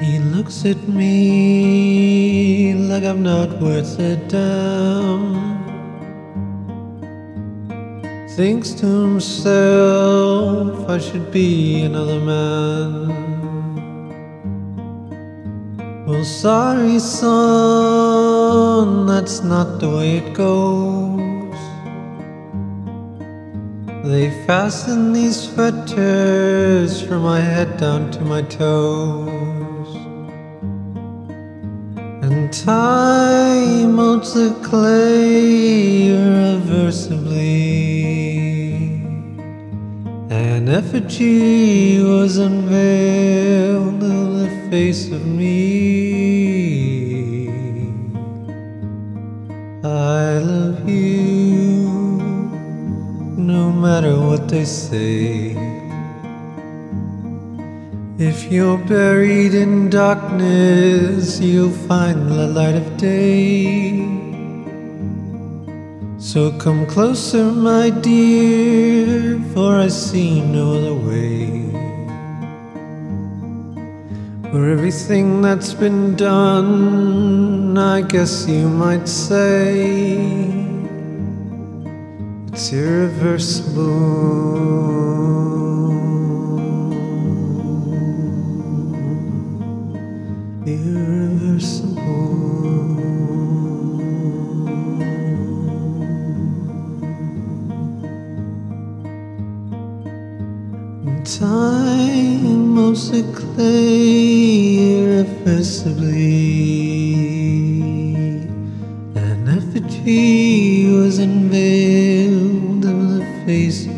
He looks at me like I'm not worth a damn. Thinks to himself I should be another man. Well, sorry, son, that's not the way it goes. They fasten these fetters from my head down to my toes. And time molds the clay irreversibly. An effigy was unveiled of the face of me. Matter what they say. If you're buried in darkness, you'll find the light of day. So come closer, my dear, for I see no other way. For everything that's been done, I guess you might say it's irreversible. Irreversible. Time moves the clay irreversibly. An effigy was of the face.